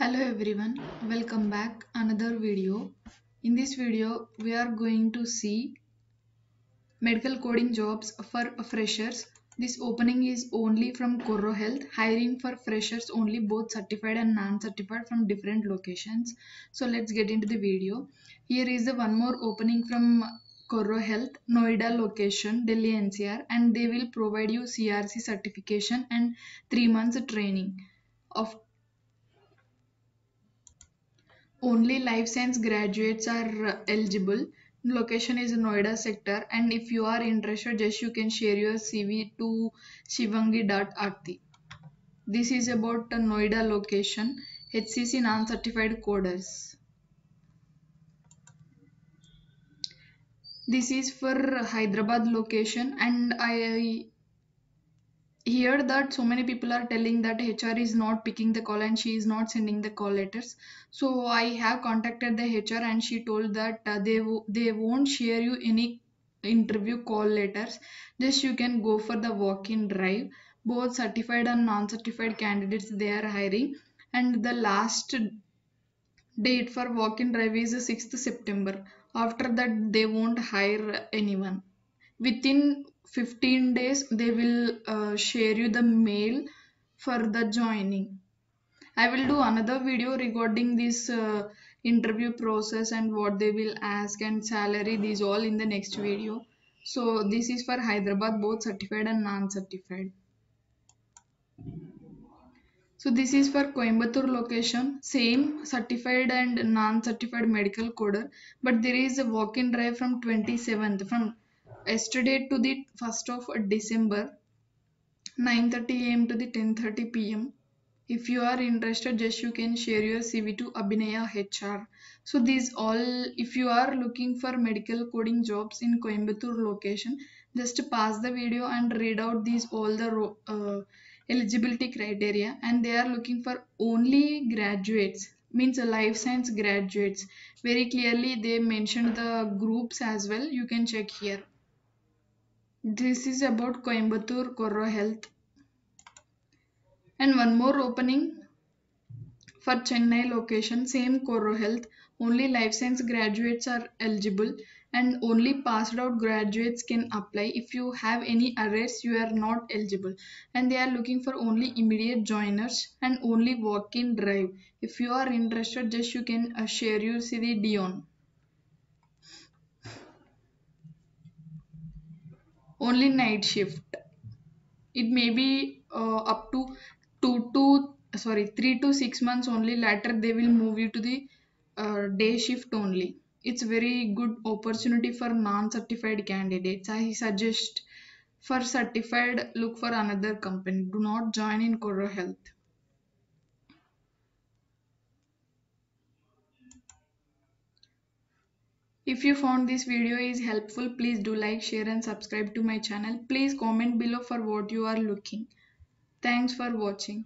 Hello everyone, welcome back another video. In this video we are going to see medical coding jobs for freshers. This opening is only from Corro Health, hiring for freshers only both certified and non-certified from different locations. So let's get into the video. Here is the one more opening from Corro Health, Noida location, Delhi NCR and they will provide you CRC certification and 3 months training of only life science graduates are uh, eligible. Location is noida sector. And if you are interested just you can share your cv to shivangi.arti this is about noida location. Hcc non-certified coders. This is for hyderabad location. And i hear that so many people are telling that HR is not picking the call and she is not sending the call letters. So I have contacted the HR and she told that uh, they they won't share you any interview call letters. Just you can go for the walk-in drive. Both certified and non-certified candidates they are hiring and the last date for walk-in drive is 6th September. After that they won't hire anyone. Within 15 days they will uh, share you the mail for the joining. I will do another video regarding this uh, interview process and what they will ask and salary these all in the next video. So this is for hyderabad both certified and non-certified. So this is for Coimbatore location, same certified and non-certified medical coder, but there is a walk-in drive from 27th, from yesterday to the 1st of December 9:30 am to the 10:30 pm if you are interested just you can share your cv to abhinaya hr so these all if you are looking for medical coding jobs in coimbatore location just pass the video and read out these all the uh, eligibility criteria. And they are looking for only graduates means life science graduates. Very clearly they mentioned the groups as well. You can check here this is about Coimbatore Corro Health. And one more opening for Chennai location, same Corro Health. Only life science graduates are eligible and only passed out graduates can apply. If you have any arrests, you are not eligible. And they are looking for only immediate joiners and only walk-in drive. If you are interested, just you can uh, share your CV Dion. Only night shift. It may be uh, up to 2 to sorry 3 to 6 months only. Later they will move you to the uh, day shift only. It's very good opportunity for non-certified candidates. I suggest for certified look for another company. Do not join in Corro Health If you found this video is helpful, please do like, share and subscribe to my channel. Please comment below for what you are looking. Thanks for watching.